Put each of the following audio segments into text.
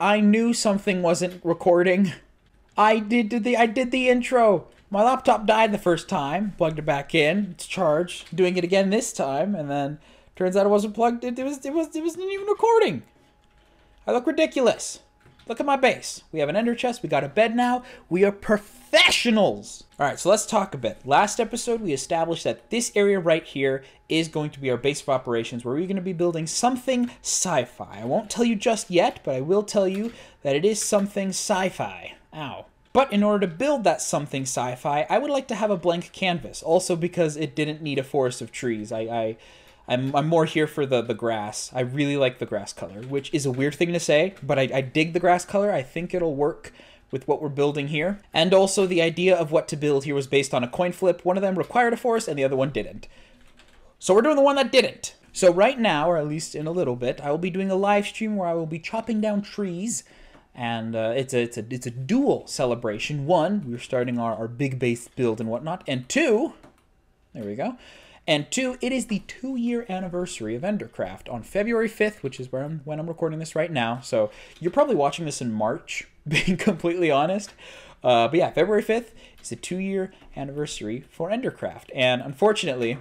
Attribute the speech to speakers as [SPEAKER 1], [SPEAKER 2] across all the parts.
[SPEAKER 1] I knew something wasn't recording. I did the I did the intro. My laptop died the first time. Plugged it back in. It's charged. Doing it again this time, and then turns out it wasn't plugged. It, it was it was it wasn't even recording. I look ridiculous. Look at my base. We have an ender chest. We got a bed now. We are professionals. All right, so let's talk a bit. Last episode, we established that this area right here is going to be our base of operations where we're going to be building something sci-fi. I won't tell you just yet, but I will tell you that it is something sci-fi. Ow. But in order to build that something sci-fi, I would like to have a blank canvas. Also because it didn't need a forest of trees. I, I I'm, I'm more here for the, the grass. I really like the grass color, which is a weird thing to say, but I, I dig the grass color. I think it'll work with what we're building here. And also the idea of what to build here was based on a coin flip. One of them required a forest and the other one didn't. So we're doing the one that didn't. So right now, or at least in a little bit, I will be doing a live stream where I will be chopping down trees and uh, it's a it's a it's a dual celebration. One, we're starting our, our big base build and whatnot, and two, there we go. And two, it is the two year anniversary of Endercraft on February 5th, which is where I'm, when I'm recording this right now. So you're probably watching this in March, being completely honest. Uh, but yeah, February 5th is the two year anniversary for Endercraft. And unfortunately,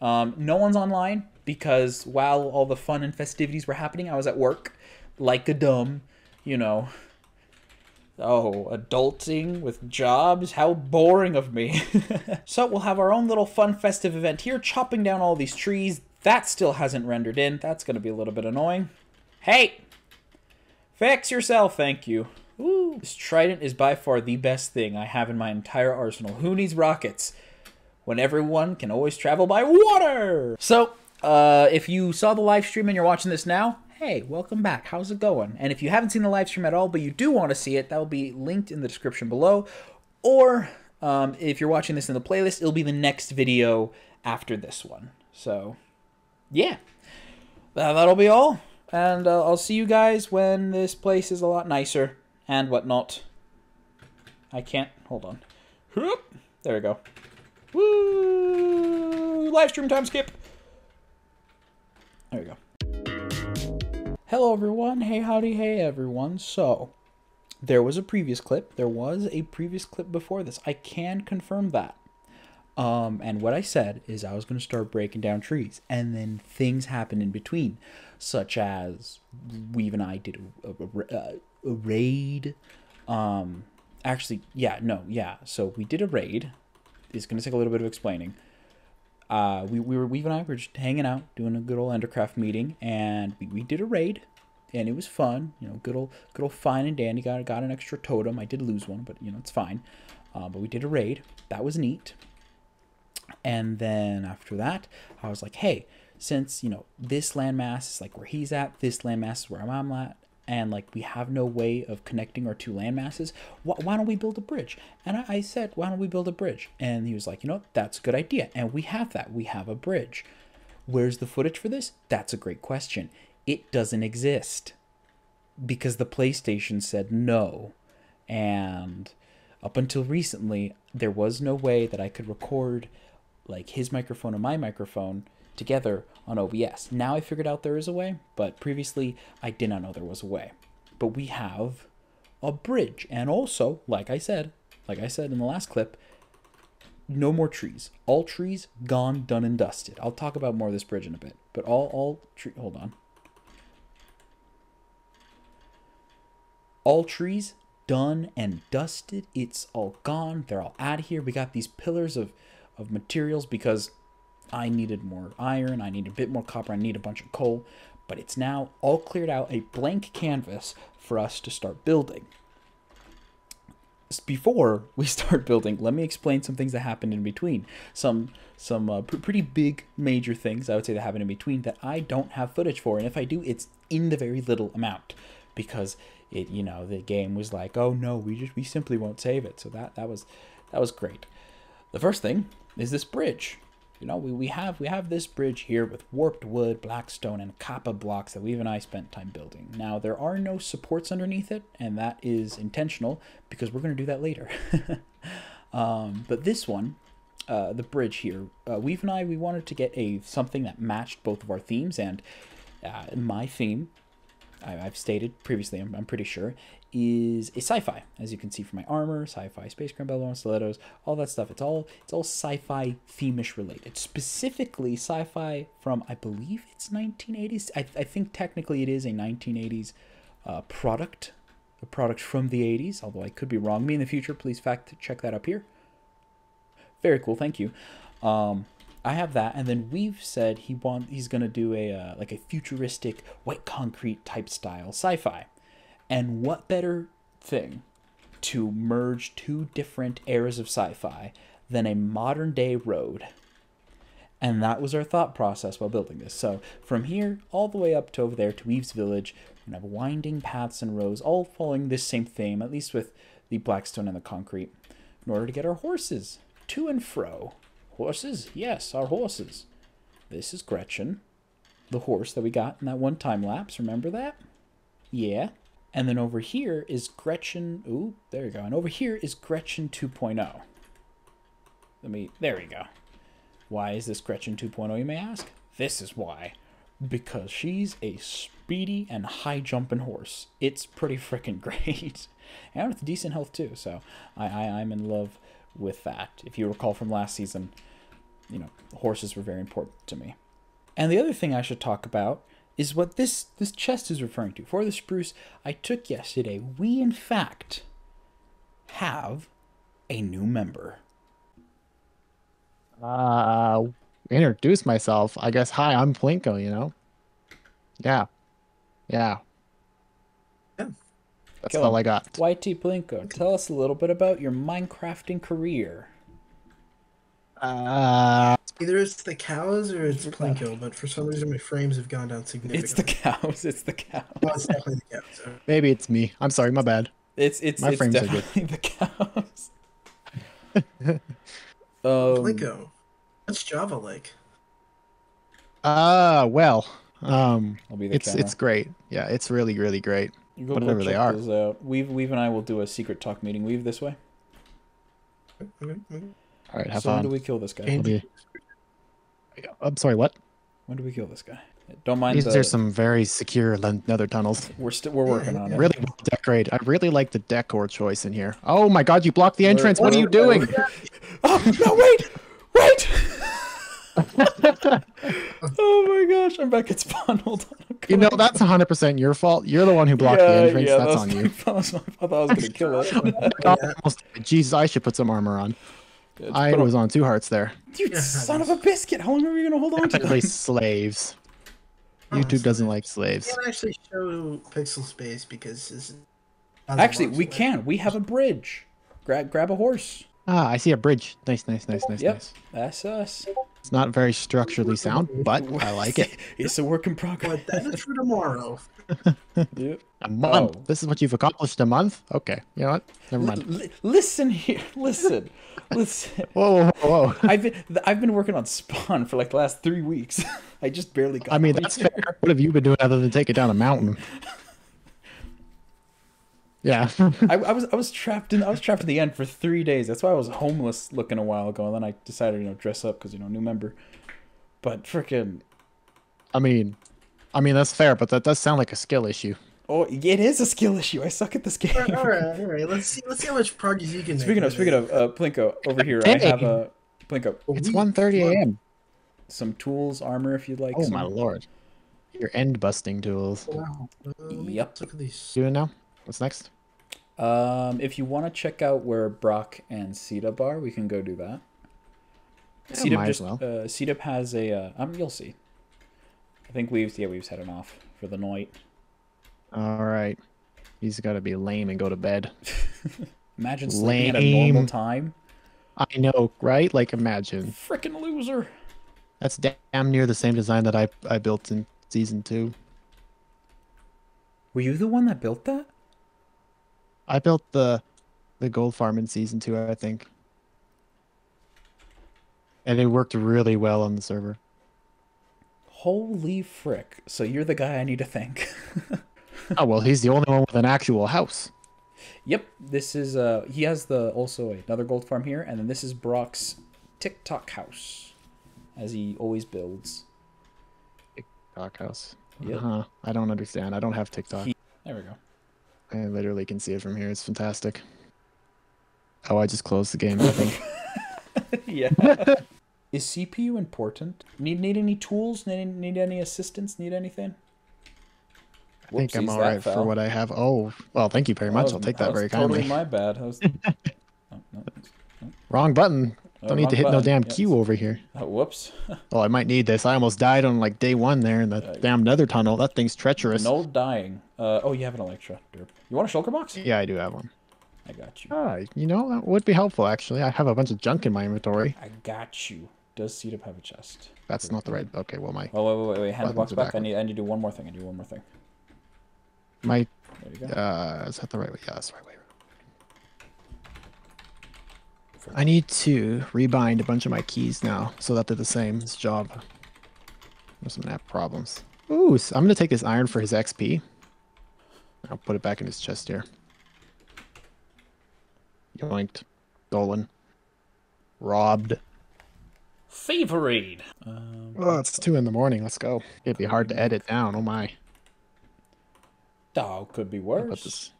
[SPEAKER 1] um, no one's online because while all the fun and festivities were happening, I was at work like a dumb, you know, Oh, adulting with jobs? How boring of me. so we'll have our own little fun festive event here, chopping down all these trees. That still hasn't rendered in. That's going to be a little bit annoying. Hey! Fix yourself, thank you. Ooh. This trident is by far the best thing I have in my entire arsenal. Who needs rockets? When everyone can always travel by water! So, uh, if you saw the live stream and you're watching this now, hey, welcome back. How's it going? And if you haven't seen the live stream at all, but you do want to see it, that will be linked in the description below. Or um, if you're watching this in the playlist, it'll be the next video after this one. So, yeah, that'll be all. And uh, I'll see you guys when this place is a lot nicer and whatnot. I can't, hold on. There we go. Woo! Live stream time skip. There we go. Hello everyone, hey howdy hey everyone. So, there was a previous clip, there was a previous clip before this. I can confirm that. Um, and what I said is I was going to start breaking down trees, and then things happen in between, such as Weave and I did a, a, a, a raid. Um, actually, yeah, no, yeah. So we did a raid. It's going to take a little bit of explaining uh, we, we were Weave and I were just hanging out, doing a good old Endercraft meeting, and we, we did a raid, and it was fun. You know, good old good old fine and dandy. Got got an extra totem. I did lose one, but you know it's fine. Uh, but we did a raid. That was neat. And then after that, I was like, hey, since you know this landmass is like where he's at, this landmass is where I'm at, and like we have no way of connecting our two land masses why, why don't we build a bridge? And I, I, said why don't we build a bridge? And he was like you know that's a good idea. And we have that. We have a bridge. Where's the footage for this? That's a great question. It doesn't exist because the playstation said no. And up until recently there was no way that i could record like his microphone and my microphone together on OBS. Now I figured out there is a way, but previously I did not know there was a way. But we have a bridge. And also, like I said, like I said in the last clip, no more trees. All trees gone, done, and dusted. I'll talk about more of this bridge in a bit. But all, all tree, hold on. All trees done and dusted. It's all gone. They're all out of here. We got these pillars of, of materials because I needed more iron, I need a bit more copper, I need a bunch of coal, but it's now all cleared out, a blank canvas for us to start building. Before we start building, let me explain some things that happened in between. Some some uh, pr pretty big major things I would say that happened in between that I don't have footage for, and if I do, it's in the very little amount because it you know the game was like, oh no, we just we simply won't save it. So that that was that was great. The first thing is this bridge you know, we, we have we have this bridge here with warped wood, black stone, and copper blocks that Weave and I spent time building. Now, there are no supports underneath it, and that is intentional because we're going to do that later. um, but this one, uh, the bridge here, uh, Weave and I, we wanted to get a something that matched both of our themes, and uh, my theme I, I've stated previously, I'm, I'm pretty sure, is a sci-fi. As you can see from my armor, sci-fi space crown bellow stilettos, all that stuff. It's all it's all sci-fi themish related. Specifically, sci-fi from I believe it's 1980s. I, I think technically it is a 1980s uh, product, a product from the 80s. Although I could be wrong. Me in the future, please fact check that up here. Very cool, thank you. Um, I have that, and then we've said he want he's gonna do a uh, like a futuristic white concrete type style sci-fi, and what better thing to merge two different eras of sci-fi than a modern day road? And that was our thought process while building this. So from here all the way up to over there to Weaves Village, we have winding paths and rows, all following this same theme, at least with the blackstone and the concrete, in order to get our horses to and fro Horses? Yes, our horses. This is Gretchen, the horse that we got in that one time lapse. Remember that? Yeah. And then over here is Gretchen. Ooh, there you go. And over here is Gretchen 2.0. Let me. There you go. Why is this Gretchen 2.0, you may ask? This is why. Because she's a speedy and high jumping horse. It's pretty freaking great. and with decent health, too. So I, I, I'm in love with that. If you recall from last season, you know, horses were very important to me. And the other thing I should talk about is what this this chest is referring to. For the spruce I took yesterday, we in fact have a new member.
[SPEAKER 2] Uh introduce myself. I guess hi, I'm Plinko, you know. Yeah. Yeah.
[SPEAKER 3] Yeah.
[SPEAKER 2] That's
[SPEAKER 1] Kill
[SPEAKER 2] all
[SPEAKER 1] him.
[SPEAKER 2] I got.
[SPEAKER 1] YT Plinko, tell us a little bit about your Minecrafting career.
[SPEAKER 2] Uh
[SPEAKER 3] Either it's the cows or it's Plinko, but for some reason my frames have gone down significantly.
[SPEAKER 1] It's the cows. It's the cows.
[SPEAKER 3] Oh, it's definitely the cows.
[SPEAKER 2] maybe it's me. I'm sorry, my bad.
[SPEAKER 1] It's it's
[SPEAKER 2] My
[SPEAKER 1] it's
[SPEAKER 2] frames are good.
[SPEAKER 1] definitely the cows. um,
[SPEAKER 3] Plinko. What's Java like?
[SPEAKER 2] Uh well. Um
[SPEAKER 1] I'll be the
[SPEAKER 2] it's
[SPEAKER 1] camera.
[SPEAKER 2] it's great. Yeah, it's really, really great.
[SPEAKER 1] You go,
[SPEAKER 2] whatever they are.
[SPEAKER 1] those out. Weave, Weave, and I will do a secret talk meeting. Weave this way.
[SPEAKER 3] Okay, okay.
[SPEAKER 2] Alright, have
[SPEAKER 1] so when do we kill this guy?
[SPEAKER 3] Okay.
[SPEAKER 2] I'll be- I'm sorry, what?
[SPEAKER 1] When do we kill this guy? Don't mind
[SPEAKER 2] These
[SPEAKER 1] the.
[SPEAKER 2] are some very secure len- nether tunnels.
[SPEAKER 1] We're still we're working on it.
[SPEAKER 2] Really well decorated. I really like the decor choice in here. Oh my god, you blocked the entrance. What are you doing?
[SPEAKER 1] Oh no! Wait! Wait! oh my gosh! I'm back at spawn. Hold on.
[SPEAKER 2] You know, that's 100% your fault. You're the one who blocked the entrance.
[SPEAKER 1] Yeah,
[SPEAKER 2] that's
[SPEAKER 1] that
[SPEAKER 2] on you.
[SPEAKER 1] That was my fault. I thought I was gonna kill it.
[SPEAKER 2] God, oh, almost- Jesus, I should put some armor on.
[SPEAKER 1] Yeah,
[SPEAKER 2] I was on two hearts there.
[SPEAKER 1] You
[SPEAKER 3] Yeah,
[SPEAKER 1] son of a biscuit! How long are we gonna hold on to?
[SPEAKER 2] Technically slaves. YouTube doesn't like
[SPEAKER 3] I
[SPEAKER 2] slaves.
[SPEAKER 3] can't actually show pixel space because this is.
[SPEAKER 1] Actually, we can. We have a bridge. Grab grab a horse.
[SPEAKER 2] Ah, I see a bridge. Nice, nice, nice, nice,
[SPEAKER 1] Yep.
[SPEAKER 2] nice.
[SPEAKER 1] That's us.
[SPEAKER 2] It's not very structurally sound, but I like it.
[SPEAKER 1] It's a work in progress.
[SPEAKER 3] But that is for tomorrow.
[SPEAKER 1] Yep.
[SPEAKER 2] A month.
[SPEAKER 1] Oh.
[SPEAKER 2] This is what you've accomplished a month? Okay. You know what? Never mind.
[SPEAKER 1] L- listen here. Listen. Listen.
[SPEAKER 2] Whoa, whoa, whoa. whoa.
[SPEAKER 1] I've been I've been working on Spawn for like the last three weeks. I just barely got.
[SPEAKER 2] I mean, that's
[SPEAKER 1] there.
[SPEAKER 2] fair. What have you been doing other than taking it down a mountain? Yeah.
[SPEAKER 1] I, I was I was trapped in I was trapped in the end for three days. That's why I was homeless looking a while ago, and then I decided you know dress up because you know new member. But freaking
[SPEAKER 2] I mean, I mean that's fair, but that does sound like a skill issue.
[SPEAKER 1] oh, it is a skill issue. I suck at this game.
[SPEAKER 3] all right, all right. Let's see. Let's see how much progress you can make.
[SPEAKER 1] Speaking of speaking
[SPEAKER 3] it.
[SPEAKER 1] of uh, Plinko over here, I have a Plinko
[SPEAKER 2] It's
[SPEAKER 3] We-
[SPEAKER 2] 1:30 a.m.
[SPEAKER 1] some tools, armor if you'd like.
[SPEAKER 2] Oh
[SPEAKER 1] some.
[SPEAKER 2] my lord. Your end busting tools.
[SPEAKER 3] Wow. Uh,
[SPEAKER 1] Yep.
[SPEAKER 3] Look at these.
[SPEAKER 2] Doing now? What's next?
[SPEAKER 1] Um, if you want to check out where Brock and Seedup are, we can go do that.
[SPEAKER 2] Yeah, as
[SPEAKER 1] just
[SPEAKER 2] well.
[SPEAKER 1] uh, has a uh, um, you'll see. I think Weaves yeah Weaves heading off for the night.
[SPEAKER 2] All right. He's got to be lame and go to bed.
[SPEAKER 1] Imagine sleeping at a normal time.
[SPEAKER 2] I know, right? Like imagine.
[SPEAKER 1] Freaking loser.
[SPEAKER 2] That's damn near the same design that I I built in season 2.
[SPEAKER 1] Were you the one that built that?
[SPEAKER 2] I built the the gold farm in season 2, I think. And it worked really well on the server.
[SPEAKER 1] Holy frick! So you're the guy I need to thank.
[SPEAKER 2] Oh, well, he's the only one with an actual house.
[SPEAKER 1] yep, this is uh he has the also another gold farm here, and then this is Brock's TikTok house, as he always builds.
[SPEAKER 2] Dock house.
[SPEAKER 1] Yep.
[SPEAKER 2] Uh-huh. I don't understand. I don't have TikTok.
[SPEAKER 1] There we go.
[SPEAKER 2] I literally can see it from here. It's fantastic. Oh, I just closed the game. I think.
[SPEAKER 1] yeah. Is CPU important? Need need any tools? Need need any assistance? Need anything?
[SPEAKER 2] I think I'm all right
[SPEAKER 1] that
[SPEAKER 2] right for what I have. Oh, well, thank you very much.
[SPEAKER 1] was-
[SPEAKER 2] I'll take that
[SPEAKER 1] was
[SPEAKER 2] very
[SPEAKER 1] totally
[SPEAKER 2] kindly.
[SPEAKER 1] my bad. Was... oh, no.
[SPEAKER 2] Wrong button.
[SPEAKER 1] Oh,
[SPEAKER 2] Don't need to hit no
[SPEAKER 1] button.
[SPEAKER 2] damn
[SPEAKER 1] Yes.
[SPEAKER 2] Q over here.
[SPEAKER 1] Oh, whoops.
[SPEAKER 2] Oh, I might need this. I almost died on like day one there in the
[SPEAKER 1] Uh,
[SPEAKER 2] damn nether tunnel. That thing's treacherous.
[SPEAKER 1] no dying. Uh, oh, you have an Elytra. Derp. You want a shulker box?
[SPEAKER 2] Yeah, I do have one.
[SPEAKER 1] I got you.
[SPEAKER 2] Ah, you know, that would be helpful actually. I have a bunch of junk in my inventory.
[SPEAKER 1] I got you. Does Seedup have a chest?
[SPEAKER 2] That's not the right. Okay, well, my
[SPEAKER 1] Oh, wait, wait, wait, wait. Hand the box back. I need, I need to do one more thing. I need to do one more thing.
[SPEAKER 2] my
[SPEAKER 1] There you go.
[SPEAKER 2] uh, is that the right way? Yeah, that's the right way. I need to rebind a bunch of my keys now so that they're the same. This job. There's some app problems. Ooh, so I'm gonna take this iron for his XP. I'll put it back in his chest here. Yoinked. Stolen. Robbed.
[SPEAKER 1] Favorite. Um,
[SPEAKER 2] Oh, it's two in the morning. Let's go. It'd be hard to edit down. Oh my.
[SPEAKER 1] oh, could be worse.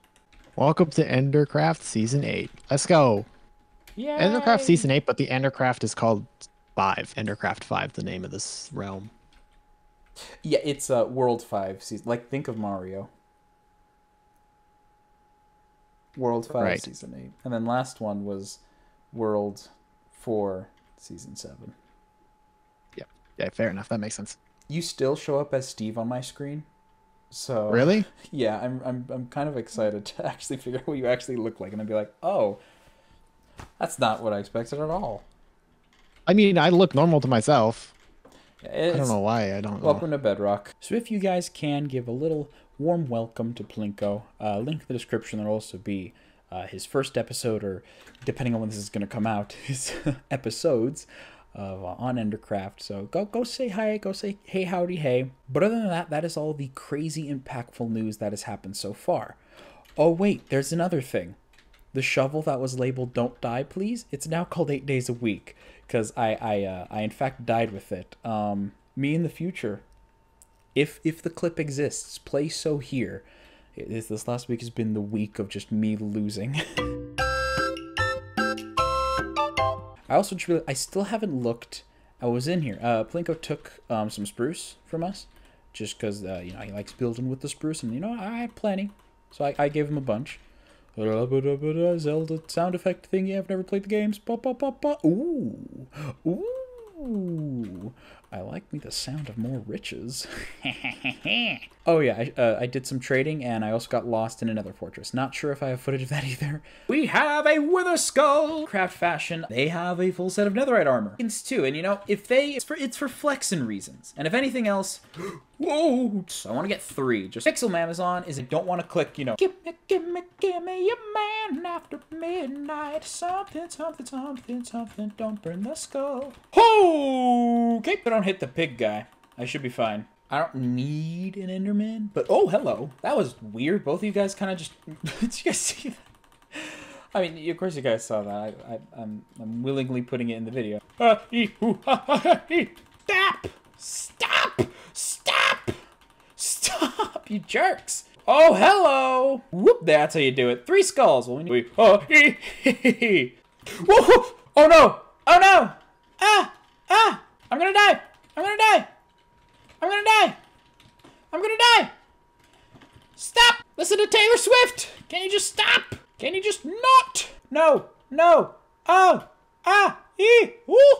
[SPEAKER 2] Welcome to Endercraft Season 8. Let's go.
[SPEAKER 1] Yeah.
[SPEAKER 2] Endercraft Season 8, but the Endercraft is called 5. Endercraft 5, the name of this realm.
[SPEAKER 1] Yeah, it's uh, World Five season. Like, think of Mario. World Five
[SPEAKER 2] Right.
[SPEAKER 1] season eight, and then last one was World Four season seven.
[SPEAKER 2] Yeah, fair enough. That makes sense.
[SPEAKER 1] You still show up as Steve on my screen, so
[SPEAKER 2] Really?
[SPEAKER 1] Yeah, I'm I'm I'm kind of excited to actually figure out what you actually look like, and I'd be like, oh, that's not what I expected at all.
[SPEAKER 2] I mean, I look normal to myself. I don't know why. I don't know.
[SPEAKER 1] Welcome to Bedrock. So if you guys can give a little warm welcome to Plinko, uh, link in the description. There'll also be uh, his first episode, or depending on when this is going to come out, his episodes of uh, on Endercraft. So go go say hi, go say hey howdy hey. But other than that, that is all the crazy impactful news that has happened so far. Oh wait, there's another thing. The shovel that was labeled "Don't die, please." It's now called Eight Days a Week because I I uh, I in fact died with it. Um, me in the future, if if the clip exists, play so here. It is this last week has been the week of just me losing. I also really, I still haven't looked. I was in here. Uh, Plinko took um, some spruce from us, just because uh, you know he likes building with the spruce, and you know I had plenty, so I, I gave him a bunch. Zelda sound effect thingy. I've never played the games. Ba, ba, ba, ba. Ooh, ooh. I like me the sound of more riches. oh yeah, I, uh, I did some trading and I also got lost in another fortress. Not sure if I have footage of that either. We have a Wither Skull craft fashion. They have a full set of Netherite armor. It's too, and you know if they, it's for it's for flexing reasons. And if anything else, whoa, I want to get three. Just Pixel Amazon is I don't want to click. You know, give me, give me, give me a man after midnight. Something, something, something, something. Don't burn the skull. Okay, but don't hit the pig guy. I should be fine. I don't need an Enderman, but oh, hello. That was weird. Both of you guys kind of just. Did you guys see that? I mean, of course you guys saw that. I, I, I'm, I'm willingly putting it in the video. Ee. Stop! Stop! Stop! Stop! You jerks! Oh, hello! Whoop! That's how you do it. Three skulls. Well, we need. we- Oh, ee, hee, hee, hee. Whoa! Oh no! Oh no! Ah! Ah! I'm gonna die! I'm gonna die! I'm gonna die! I'm gonna die! Stop! Listen to Taylor Swift! Can you just stop? Can you just not? No! No! Oh! Ah! Ee! Ooh!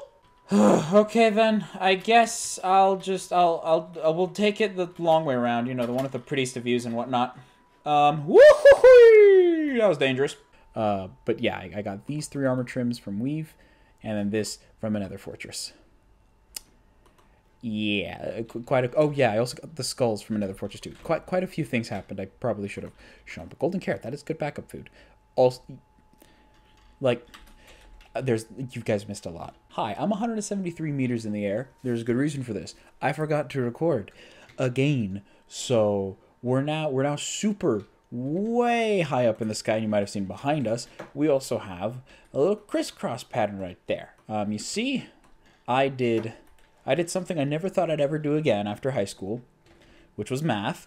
[SPEAKER 1] okay then, I guess I'll just I'll I'll I will take it the long way around. You know, the one with the prettiest of views and whatnot. Um, woo That was dangerous. Uh, but yeah, I, I got these three armor trims from Weave, and then this from another fortress. Yeah, uh, quite a. Oh yeah, I also got the skulls from another fortress too. Quite quite a few things happened. I probably should have shown, but golden carrot that is good backup food. Also, like, uh, there's you guys missed a lot. Hi, I'm 173 meters in the air. There's a good reason for this. I forgot to record again, so we're now we're now super way high up in the sky. You might have seen behind us. We also have a little crisscross pattern right there. Um, you see, I did I did something I never thought I'd ever do again after high school, which was math.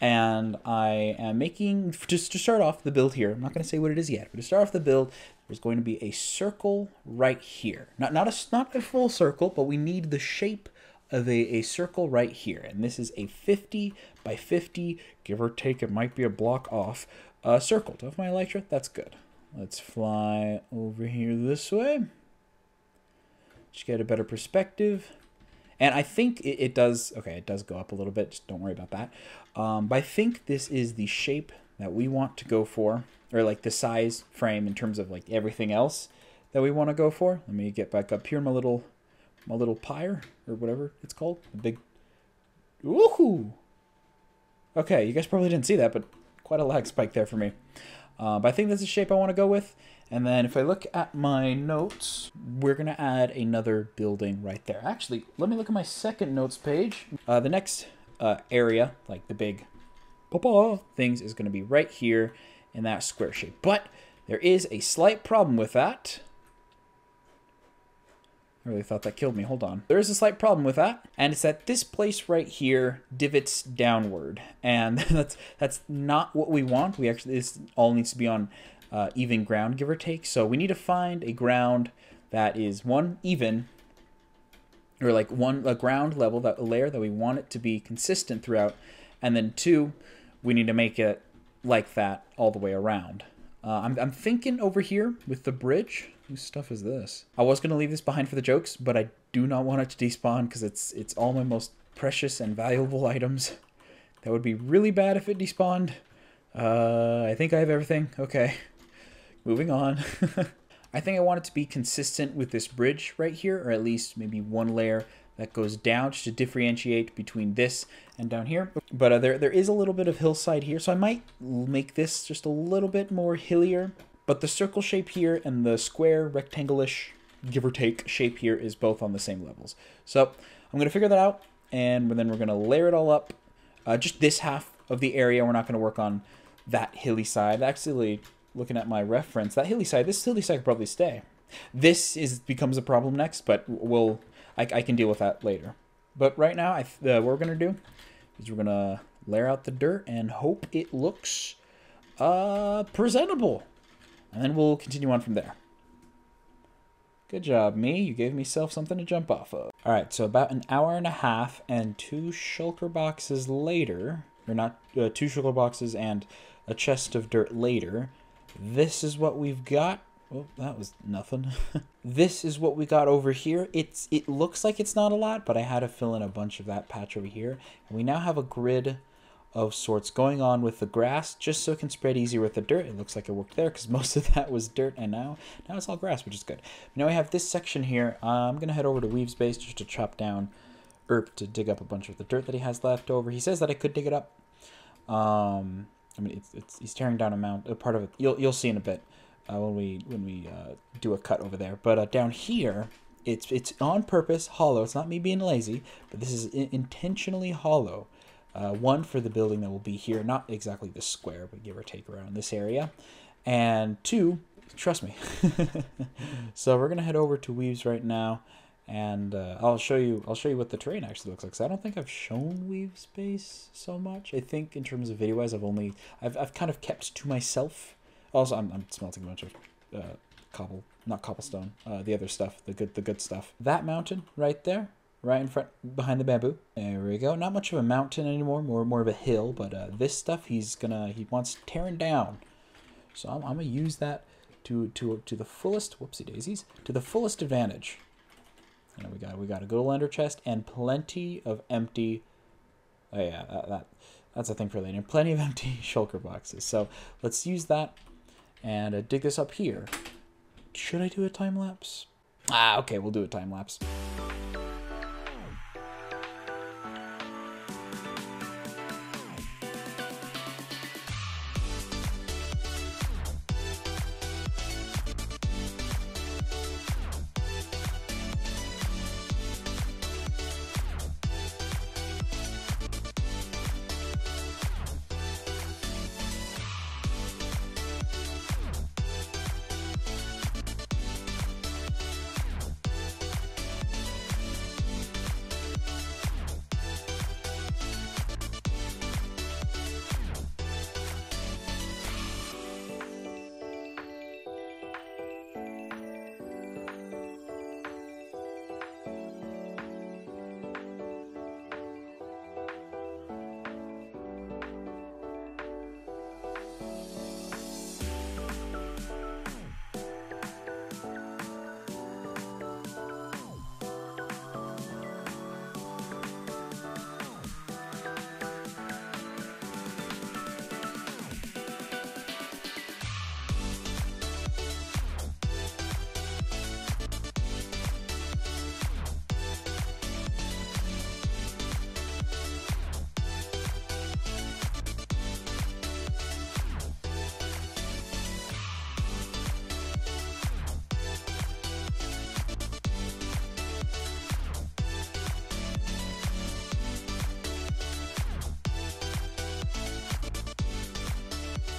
[SPEAKER 1] And I am making, just to start off the build here, I'm not going to say what it is yet, but to start off the build, there's going to be a circle right here. Not, not, a, not a full circle, but we need the shape of a, a circle right here. And this is a 50 by 50, give or take, it might be a block off, uh, circle. Do I have my Elytra? That's good. Let's fly over here this way. Just get a better perspective. And I think it, it, does, okay, it does go up a little bit. Just don't worry about that. Um, but I think this is the shape that we want to go for, or like the size frame in terms of like everything else that we want to go for. Let me get back up here, my little, my little pyre, or whatever it's called. The big, woohoo! Okay, you guys probably didn't see that, but quite a lag spike there for me. Uh, but I think that's the shape I want to go with. And then if I look at my notes, we're going to add another building right there. Actually, let me look at my second notes page. Uh, the next uh, area, like the big things, is going to be right here in that square shape. But there is a slight problem with that. I really thought that killed me. Hold on. There is a slight problem with that, and it's that this place right here divots downward, and that's that's not what we want. We actually this all needs to be on uh, even ground, give or take. So we need to find a ground that is one even, or like one a ground level that layer that we want it to be consistent throughout, and then two, we need to make it like that all the way around. Uh, I'm, I'm thinking over here with the bridge. Whose stuff is this? I was going to leave this behind for the jokes, but I do not want it to despawn because it's, it's all my most precious and valuable items. That would be really bad if it despawned. Uh, I think I have everything. Okay. Moving on. I think I want it to be consistent with this bridge right here, or at least maybe one layer that goes down just to differentiate between this and down here. But uh, there, there is a little bit of hillside here, so I might make this just a little bit more hillier. But the circle shape here and the square rectangle-ish, give or take, shape here is both on the same levels. So I'm going to figure that out, and then we're going to layer it all up. Uh, just this half of the area, we're not going to work on that hilly side. Actually, looking at my reference, that hilly side, this hilly side could probably stay. This is becomes a problem next, but we'll I, I can deal with that later. But right now, I uh, what we're gonna do is we're gonna layer out the dirt and hope it looks uh, presentable, and then we'll continue on from there. Good job, me. You gave myself something to jump off of. All right, so about an hour and a half and two shulker boxes later, or not uh, two shulker boxes and a chest of dirt later, this is what we've got. Well, that was nothing. this is what we got over here. It's It looks like it's not a lot, but I had to fill in a bunch of that patch over here. And we now have a grid of sorts going on with the grass just so it can spread easier with the dirt. It looks like it worked there because most of that was dirt and now now it's all grass, which is good. Now we have this section here. Uh, I'm going to head over to Weave's base just to chop down Erp to dig up a bunch of the dirt that he has left over. He says that I could dig it up. Um, I mean, it's, it's he's tearing down a mount, a part of it. You'll you'll see in a bit uh, when we when we uh, do a cut over there. But uh, down here, it's it's on purpose hollow. It's not me being lazy, but this is intentionally hollow. Uh, one for the building that will be here, not exactly the square, but give or take around this area, and two, trust me. so we're gonna head over to Weaves right now, and uh, I'll show you. I'll show you what the terrain actually looks like. So I don't think I've shown Weave Space so much. I think in terms of video wise, I've only I've I've kind of kept to myself also, I'm, I'm smelting a bunch of uh, cobble, not cobblestone, uh, the other stuff, the good, the good stuff. That mountain right there, right in front, behind the bamboo. There we go. Not much of a mountain anymore, more, more of a hill. But uh, this stuff, he's gonna, he wants tearing down. So I'm, I'm gonna use that to to to the fullest. Whoopsie daisies, to the fullest advantage. And we got we got a good old ender chest and plenty of empty. Oh yeah, that, that that's a thing for later. Plenty of empty shulker boxes. So let's use that and uh, dig this up here. Should I do a time lapse? Ah, okay, we'll do a time lapse.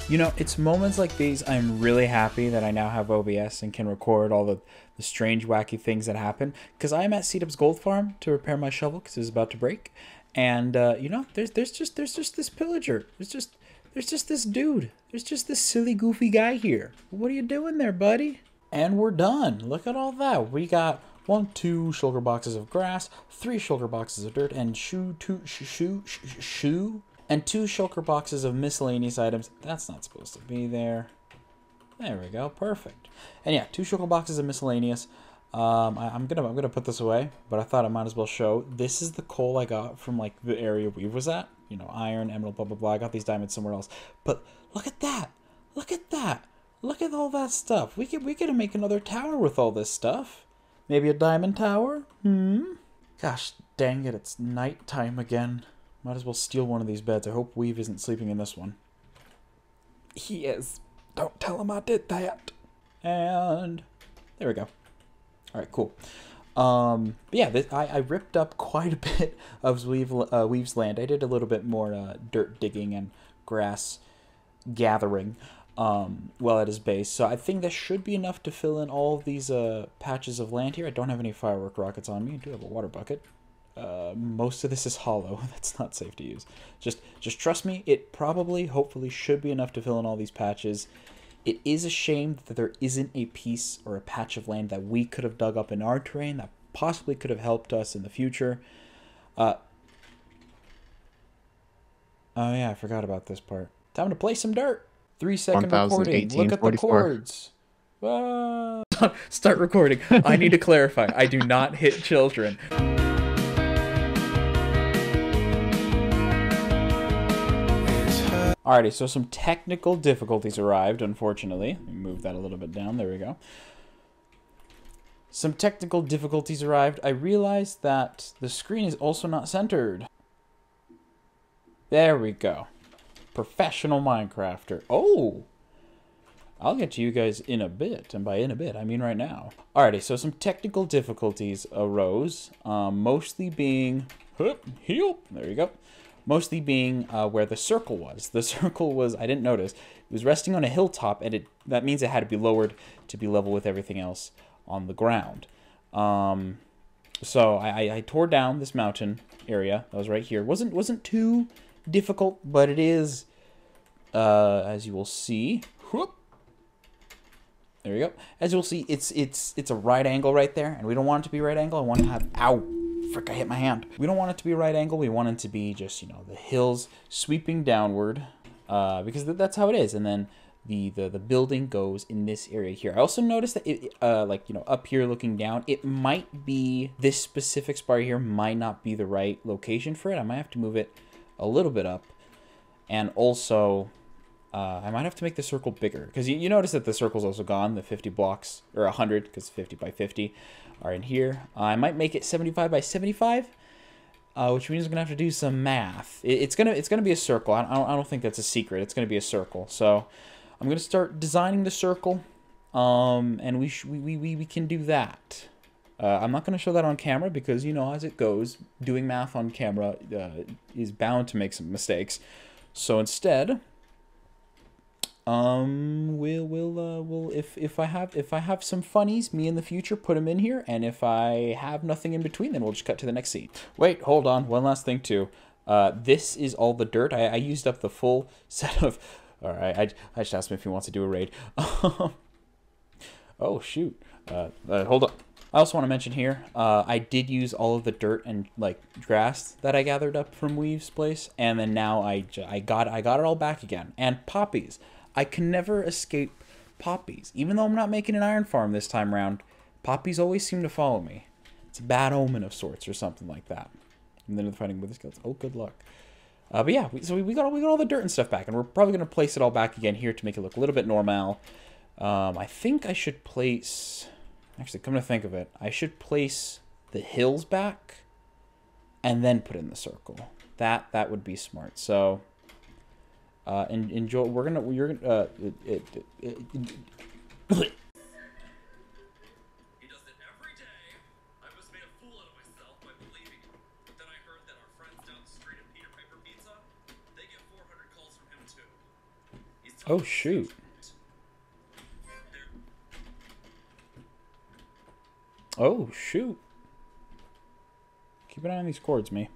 [SPEAKER 1] You know, it's moments like these I'm really happy that I now have OBS and can record all the, the strange, wacky things that happen. Because I'm at Seedup's Gold Farm to repair my shovel because it's about to break. And, uh, you know, there's there's just there's just this pillager. There's just there's just this dude. There's just this silly, goofy guy here. What are you doing there, buddy? And we're done. Look at all that. We got one, two shulker boxes of grass, three shulker boxes of dirt, and shoe, two, shoe, shoe, shoe, and two shulker boxes of miscellaneous items. That's not supposed to be there. There we go, perfect. And yeah, two shulker boxes of miscellaneous. Um, I, am gonna I'm gonna put this away, but I thought I might as well show. This is the coal I got from like the area we was at. You know, iron, emerald, blah blah blah. I got these diamonds somewhere else. But look at that! Look at that! Look at all that stuff. We could we could make another tower with all this stuff. Maybe a diamond tower? Hmm. Gosh dang it! It's night time again. Might as well steal one of these beds. I hope Weave isn't sleeping in this one. He is. Don't tell him I did that. And there we go. All right, cool. Um, yeah, this, I, I ripped up quite a bit of Weave, uh, Weave's land. I did a little bit more uh, dirt digging and grass gathering um, well at his base. So I think that should be enough to fill in all these uh, patches of land here. I don't have any firework rockets on me. I do have a water bucket. Uh, most of this is hollow. That's not safe to use. Just, just trust me. It probably, hopefully, should be enough to fill in all these patches. It is a shame that there isn't a piece or a patch of land that we could have dug up in our terrain that possibly could have helped us in the future. Uh, oh yeah, I forgot about this part. Time to play some dirt. Three second recording. Look at the chords. Start recording. I need to clarify. I do not hit children. Alrighty, so some technical difficulties arrived, unfortunately. move that a little bit down. There we go. Some technical difficulties arrived. I realized that the screen is also not centered. There we go. Professional Minecrafter. Oh! I'll get to you guys in a bit, and by in a bit, I mean right now. Alrighty, so some technical difficulties arose, um, mostly being... Heal! There you go mostly being uh, where the circle was. The circle was, I didn't notice, it was resting on a hilltop, and it that means it had to be lowered to be level with everything else on the ground. Um, so I, I, tore down this mountain area that was right here. wasn't wasn't too difficult, but it is, uh, as you will see. Whoop, there you go. As you'll see, it's it's it's a right angle right there, and we don't want it to be right angle. I want to have ow frick, I hit my hand. We don't want it to be a right angle. We want it to be just, you know, the hills sweeping downward uh, because th that's how it is. And then the, the, the building goes in this area here. I also noticed that it, uh, like, you know, up here looking down, it might be, this specific spot here might not be the right location for it. I might have to move it a little bit up. And also, uh, I might have to make the circle bigger because you, you notice that the circle's also gone, the 50 blocks, or 100 because 50 by 50 are in here. I might make it 75 by 75, uh, which means I'm gonna have to do some math. It, it's gonna it's gonna be a circle. I, I, don't, I don't think that's a secret. It's gonna be a circle. So I'm gonna start designing the circle, um, and we, we, we, we can do that. Uh, I'm not going to show that on camera because, you know, as it goes, doing math on camera uh, is bound to make some mistakes. So instead, um, we'll we'll uh, we'll if if I have if I have some funnies, me in the future, put them in here, and if I have nothing in between, then we'll just cut to the next scene. Wait, hold on, one last thing too. Uh, this is all the dirt. I, I used up the full set of. All right, I I just asked him if he wants to do a raid. oh shoot. Uh, uh, hold on. I also want to mention here, uh, I did use all of the dirt and like grass that I gathered up from Weave's place, and then now I, I got I got it all back again, and poppies. I can never escape poppies. Even though I'm not making an iron farm this time around, poppies always seem to follow me. It's a bad omen of sorts or something like that. And then the fighting with the skeleton. Oh, good luck. Uh, but yeah, we, so we got we got all the dirt and stuff back, and we're probably gonna place it all back again here to make it look a little bit normal. Um, I think I should place. Actually, come to think of it, I should place the hills back, and then put in the circle. That that would be smart. So uh, and enjoy. We're gonna. You're gonna. Uh, it, it, it, it Oh, shoot. Oh, shoot. Keep an eye on these cords, me.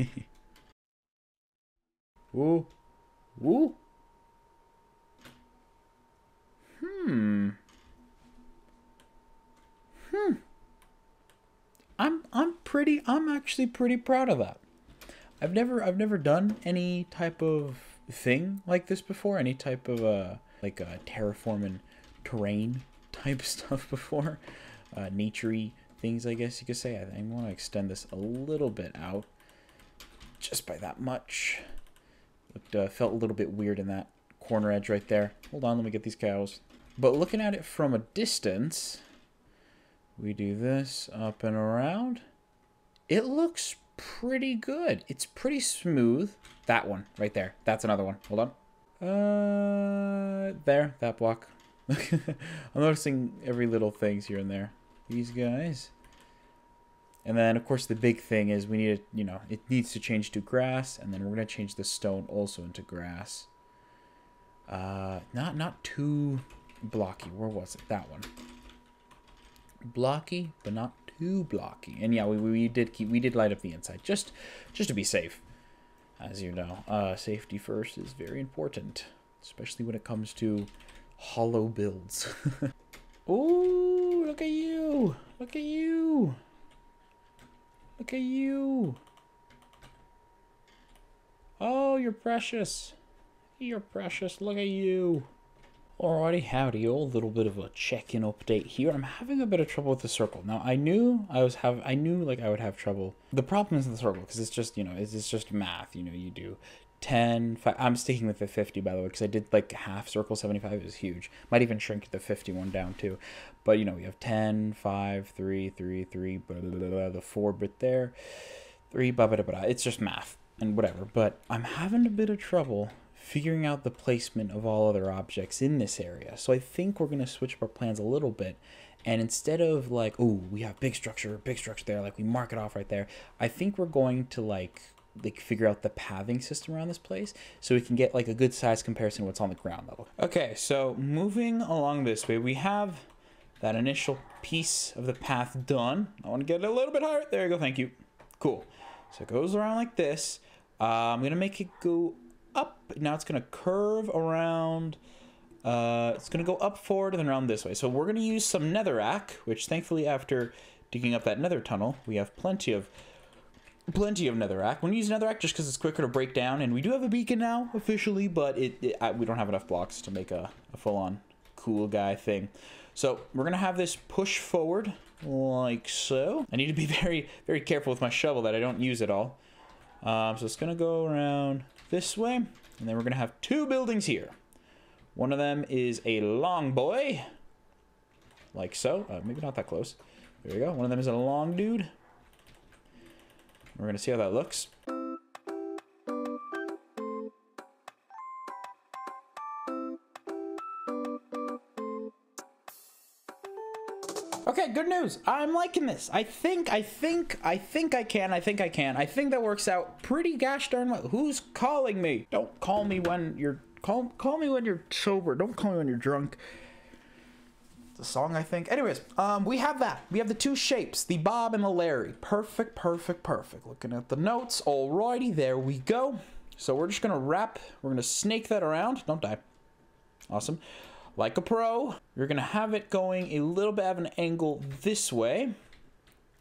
[SPEAKER 1] Woo. Woo. Hmm. Hmm. I'm I'm pretty I'm actually pretty proud of that. I've never I've never done any type of thing like this before, any type of uh like a terraforming terrain type stuff before. Uh naturey things I guess you could say. I, I want to extend this a little bit out just by that much. Looked uh, felt a little bit weird in that corner edge right there. Hold on, let me get these cows. But looking at it from a distance, we do this up and around. It looks pretty good. It's pretty smooth. That one right there. That's another one. Hold on. Uh, there, that block. I'm noticing every little things here and there. These guys. And then, of course, the big thing is we need to, you know, it needs to change to grass, and then we're going to change the stone also into grass. Uh, not, not too blocky. Where was it? That one. Blocky, but not too blocky. And yeah, we, we did keep, we did light up the inside, just, just to be safe. As you know, uh, safety first is very important, especially when it comes to hollow builds. Ooh, look at you! Look at you! Look at you. Oh, you're precious. You're precious. Look at you. Alrighty, howdy, a little bit of a check-in update here. I'm having a bit of trouble with the circle. Now, I knew I was have I knew like I would have trouble. The problem is the circle because it's just you know it's, it's just math. You know, you do 10, five, I'm sticking with the 50 by the way because I did like half circle 75 it was huge. Might even shrink the 51 down too. But you know we have 10 5 3 3 3 blah, blah, blah, the 4 bit there 3 blah, blah, blah, blah. it's just math and whatever. But I'm having a bit of trouble figuring out the placement of all other objects in this area. So I think we're going to switch up our plans a little bit and instead of like oh we have big structure big structure there like we mark it off right there I think we're going to like like figure out the pathing system around this place so we can get like a good size comparison what's on the ground level. Okay, so moving along this way, we have that initial piece of the path done. I want to get it a little bit higher. There you go, thank you. Cool. So it goes around like this. Uh, I'm going to make it go up. Now it's going to curve around. Uh, it's going to go up forward and then around this way. So we're going to use some netherrack, which thankfully after digging up that nether tunnel, we have plenty of plenty of netherrack. We're gonna use netherrack just because it's quicker to break down, and we do have a beacon now officially, but it, it I, we don't have enough blocks to make a, a full-on cool guy thing. So we're gonna have this push forward like so. I need to be very very careful with my shovel that I don't use it all. Um, so it's gonna go around this way, and then we're gonna have two buildings here. One of them is a long boy, like so. Uh, maybe not that close. There we go. One of them is a long dude. We're to see how that looks. Okay, good news. I'm liking this. I think, I think, I think I can. I think I can. I think that works out pretty gosh darn well. Who's calling me? Don't call me when you're call call me when you're sober. Don't call me when you're drunk the song, I think. Anyways, um, we have that. We have the two shapes, the Bob and the Larry. Perfect, perfect, perfect. Looking at the notes. Alrighty, there we go. So we're just gonna wrap, we're gonna snake that around. Don't die. Awesome. Like a pro, you're gonna have it going a little bit of an angle this way,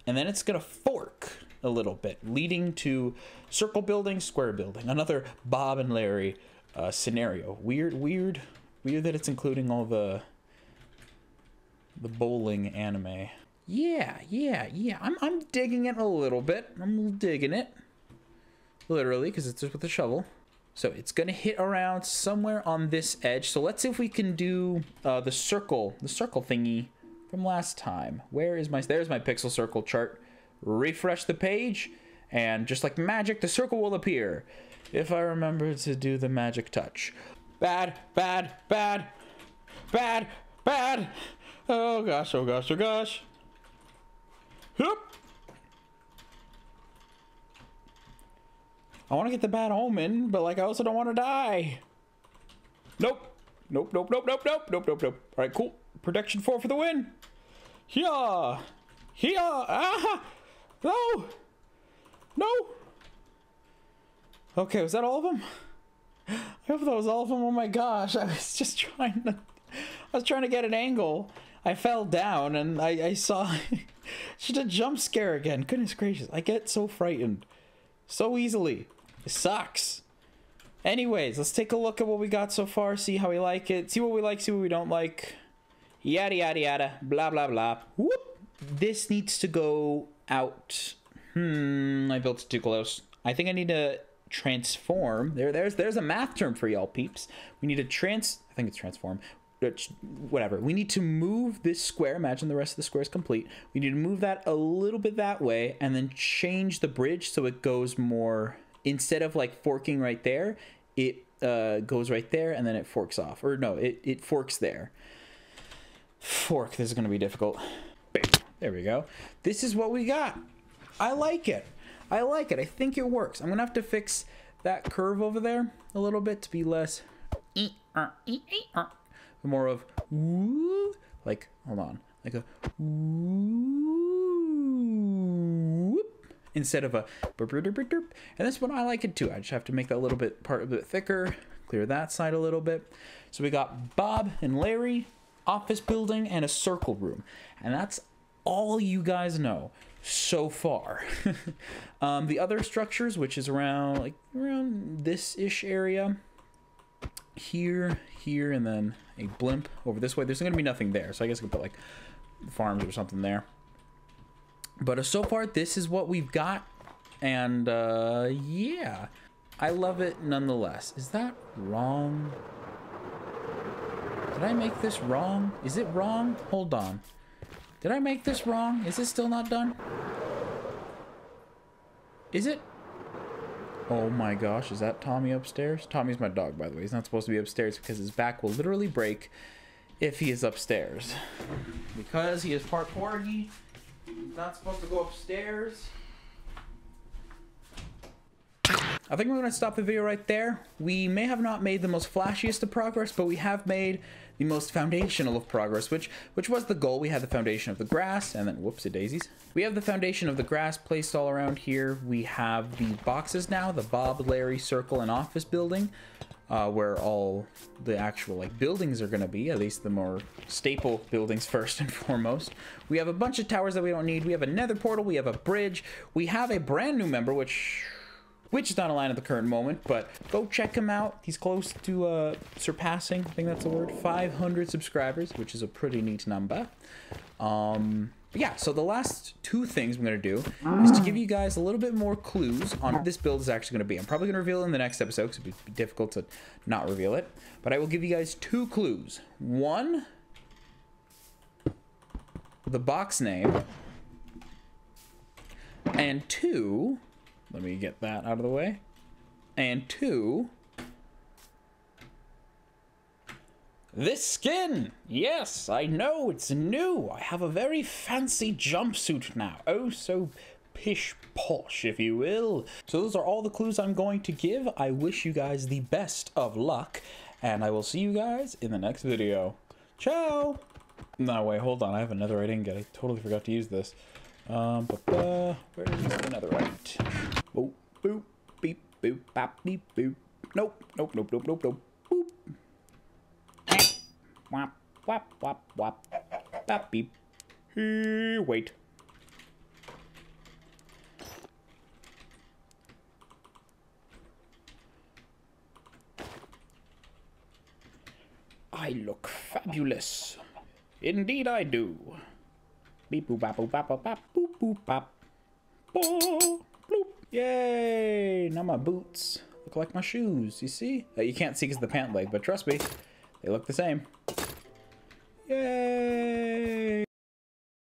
[SPEAKER 1] and then it's gonna fork a little bit, leading to circle building, square building. Another Bob and Larry uh, scenario. Weird, weird, weird that it's including all the the bowling anime. Yeah, yeah, yeah. I'm, I'm digging it a little bit. I'm digging it. Literally, because it's just with a shovel. So it's going to hit around somewhere on this edge. So let's see if we can do uh, the circle, the circle thingy from last time. Where is my, there's my pixel circle chart. Refresh the page, and just like magic, the circle will appear. If I remember to do the magic touch. Bad, bad, bad, bad, bad. Oh gosh, oh gosh, oh gosh. Hup. I want to get the bad omen, but like I also don't want to die. Nope. Nope, nope, nope, nope, nope, nope, nope, nope. All right, cool. Protection four for the win. Yeah. Yeah. Ah! No. No. Okay, was that all of them? I hope that was all of them. Oh my gosh, I was just trying to... I was trying to get an angle. I fell down and I, I saw... just a jump scare again. Goodness gracious, I get so frightened. So easily. It sucks. Anyways, let's take a look at what we got so far, see how we like it, see what we like, see what we don't like. Yada yada yada, blah blah blah. Whoop! This needs to go out. Hmm, I built it too close. I think I need to transform. There, there's there's a math term for y'all peeps. We need to trans. I think it's transform. Whatever. We need to move this square. Imagine the rest of the square is complete. We need to move that a little bit that way, and then change the bridge so it goes more instead of like forking right there, it uh, goes right there and then it forks off. Or no, it, it forks there. Fork, this is going to be difficult. Bam. There we go. This is what we got. I like it. I like it. I think it works. I'm going to have to fix that curve over there a little bit to be less more of like hold on like a instead of a and this one I like it too. I just have to make that little bit part a bit thicker, clear that side a little bit. So we got Bob and Larry, office building, and a circle room. And that's all you guys know so far. um, the other structures, which is around like around this ish area, here, here, and then a blimp over this way. There's gonna be nothing there, so I guess I could put like farms or something there. But uh, so far, this is what we've got. And uh, yeah, I love it nonetheless. Is that wrong? Did I make this wrong? Is it wrong? Hold on. Did I make this wrong? Is it still not done? Is it? Oh my gosh, is that Tommy upstairs? Tommy's my dog, by the way. He's not supposed to be upstairs because his back will literally break if he is upstairs. Because he is part corgi not supposed to go upstairs. I think we're going to stop the video right there. We may have not made the most flashiest of progress, but we have made the most foundational of progress, which which was the goal. We had the foundation of the grass, and then, whoopsie daisies. We have the foundation of the grass placed all around here. We have the boxes now, the Bob, Larry, Circle, and office building uh, where all the actual like buildings are going to be, at least the more staple buildings first and foremost. We have a bunch of towers that we don't need. We have a nether portal. We have a bridge. We have a brand new member, which which is not aligned at the current moment, but go check him out. He's close to uh, surpassing, I think that's the word, 500 subscribers, which is a pretty neat number. Um, yeah, so the last two things I'm going to do is to give you guys a little bit more clues on what this build is actually going to be. I'm probably going to reveal it in the next episode because it'd be difficult to not reveal it. But I will give you guys two clues. One, the box name. And two, let me get that out of the way. And two, This skin! Yes, I know, it's new. I have a very fancy jumpsuit now. Oh, so pish posh, if you will. So those are all the clues I'm going to give. I wish you guys the best of luck, and I will see you guys in the next video. Ciao! No, wait, hold on. I have another I didn't get. I totally forgot to use this. Um, ba -ba. where is another right? Boop, boop, beep, boop, bop, beep, boop. Nope, nope, nope, nope, nope, nope. Boop. Wap, wap, wap, wap. Bap, beep. Here, wait. I look fabulous. Indeed I do. Beep boop bap boop bap boop boop boop bap. Boop. Yay! Now my boots look like my shoes, you see? Uh, you can't see because the pant leg, but trust me, they look the same. Yay!